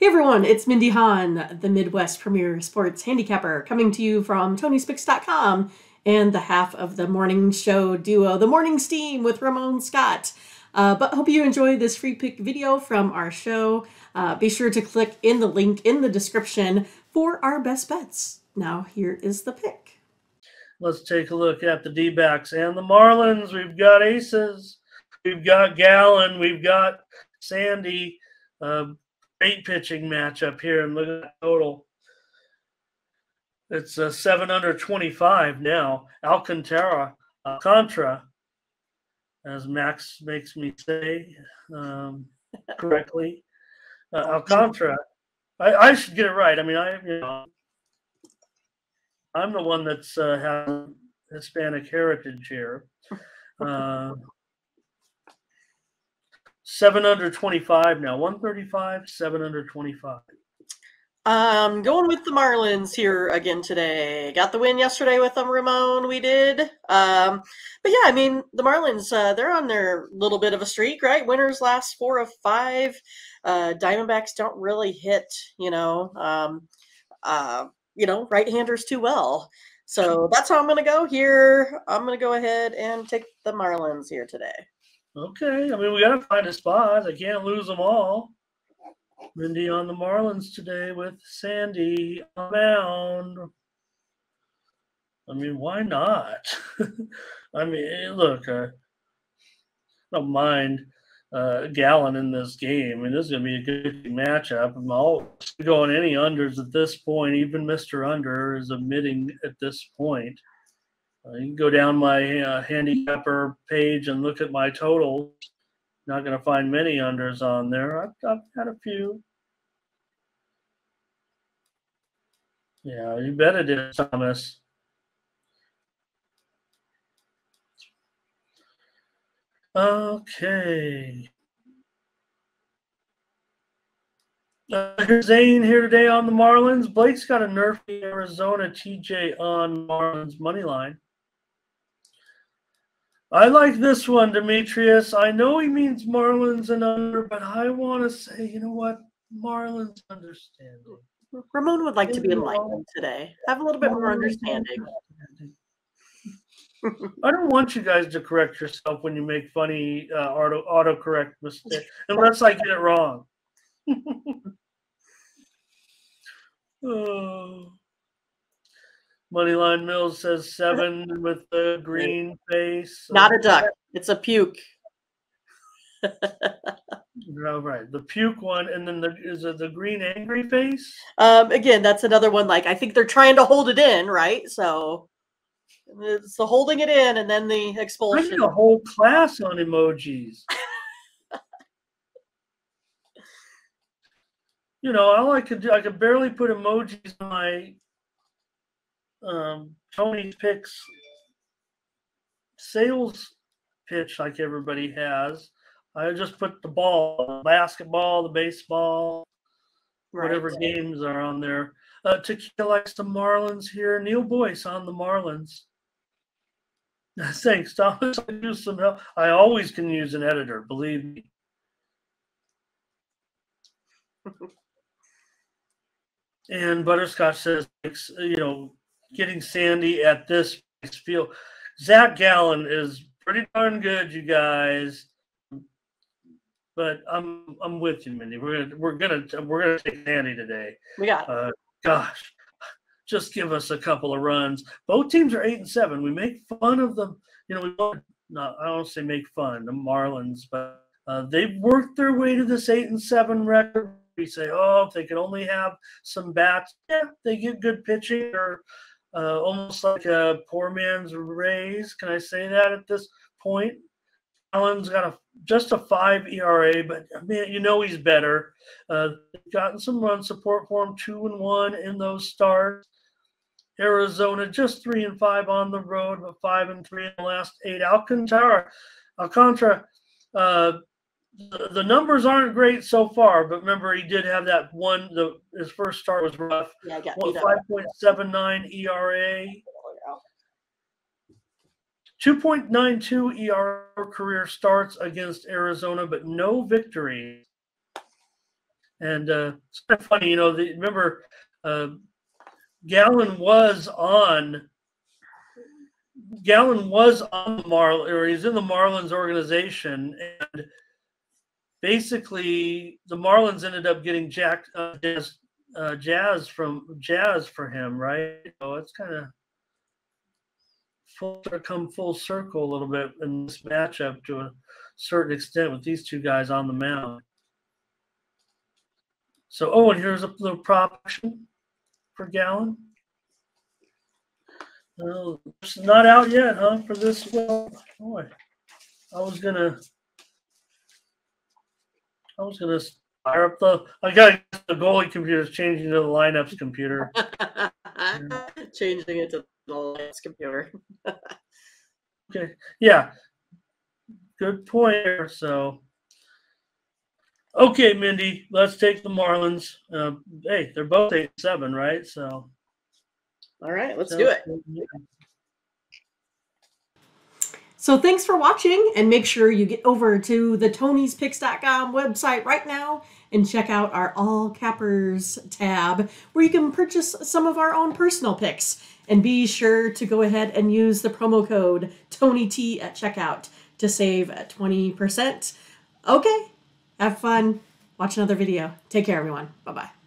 Hey everyone, it's Mindy Hahne, the Midwest Premier Sports Handicapper, coming to you from TonySpicks.com and the half of the morning show duo, The Morning Steam with Ramon Scott. Uh, but hope you enjoy this free pick video from our show. Uh, be sure to click in the link in the description for our best bets. Now, here is the pick. Let's take a look at the D backs and the Marlins. We've got aces, we've got Gallen, we've got Sandy. Uh, great pitching matchup here, and look at that total. It's a seven under 25 now. Alcantara, Alcantara, as Max makes me say um, correctly. Uh, Alcantara. I, I, should get it right. I mean, I you know, I'm the one that's uh, has Hispanic heritage here. Uh, seven under 25 now. 135, seven under 25. Um, going with the Marlins here again today. Got the win yesterday with them, Ramon. We did. Um, but yeah, I mean the Marlins, uh, they're on their little bit of a streak, right? Winners last four of five. Uh, Diamondbacks don't really hit, you know, um, uh, you know, right-handers too well. So that's how I'm to go here. I'm to go ahead and take the Marlins here today. Okay. I mean, we got to find a spot. I can't lose them all. Mindy on the Marlins today with Sandy on mound. I mean, why not? I mean, look, I don't mind uh, Gallen in this game. I mean, this is going to be a good matchup. I'm all going any unders at this point. Even Mr. Under is admitting at this point. Uh, you can go down my uh, handicapper page and look at my totals. Not going to find many unders on there. I've, I've had a few. Yeah, you bet is, Thomas. Okay. Uh, here's Zane here today on the Marlins. Blake's got a nerfy Arizona TJ on Marlins money line. I like this one, Demetrius. I know he means Marlins and under, but I want to say, you know what? Marlins understanding. Ramon would like to be enlightened today. Have a little bit more understanding. I don't want you guys to correct yourself when you make funny uh, auto autocorrect mistakes, unless I get it wrong. oh. Moneyline Mills says seven with the green face. Not a duck. It's a puke. no, right. The puke one, and then the is it the green angry face? Um, again, that's another one. Like I think they're trying to hold it in, right? So it's the holding it in, and then the expulsion. I need a whole class on emojis. you know, all I could do, I could barely put emojis on my um, Tony's picks sales pitch like everybody has. I just put the ball, basketball, the baseball, right. whatever games are on there. Uh, Tequila likes the Marlins here. Neil Boyce on the Marlins. Thanks, Thomas. I use some help. I always can use an editor, believe me. and Butterscotch says, you know, getting Sandy at this field. Zach Gallen is pretty darn good, you guys. But I'm I'm with you, Mindy. We're gonna we're gonna we're gonna take Sandy today. We got. Uh, gosh, just give us a couple of runs. Both teams are eight and seven. We make fun of them. You know, we don't. No, I don't say make fun the Marlins, but uh, they've worked their way to this eight and seven record. We say, oh, if they could only have some bats, yeah, they get good pitching or uh, almost like a poor man's Rays. Can I say that at this point? Gallen's got a just a five ERA, but man, you know he's better. Uh, gotten some run support for him, two and one in those starts. Arizona just three and five on the road, but five and three in the last eight. Alcantara, Alcantara, uh, the, the, numbers aren't great so far, but remember he did have that one. The his first start was rough. Yeah, five point seven nine ERA. 2.92 ERA career starts against Arizona, but no victory. And uh, it's kind of funny, you know. The, remember, uh, Gallen was on. Gallen was on the Marl, or he's in the Marlins organization, and basically the Marlins ended up getting Jack uh, Jazz, uh, Jazz from Jazz for him, right? So it's kind of full come full circle a little bit in this matchup to a certain extent with these two guys on the mound. So, oh, and here's a little prop for Gallen. Oh, it's not out yet, huh? For this, well, boy, I was gonna, I was gonna fire up the. I got the goalie computer is changing to the lineups computer. Changing it to the lineups computer. okay, yeah, good point. So, okay, Mindy, let's take the Marlins. Uh, hey, they're both eight seven, right? So. All right, let's so, do it. So thanks for watching and make sure you get over to the tonyspicks.com website right now and check out our all cappers tab where you can purchase some of our own personal picks and be sure to go ahead and use the promo code TonyT at checkout to save 20%. Okay, have fun. Watch another video. Take care everyone. Bye-bye.